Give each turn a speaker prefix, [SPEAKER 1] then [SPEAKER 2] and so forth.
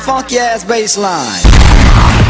[SPEAKER 1] funky ass bass line.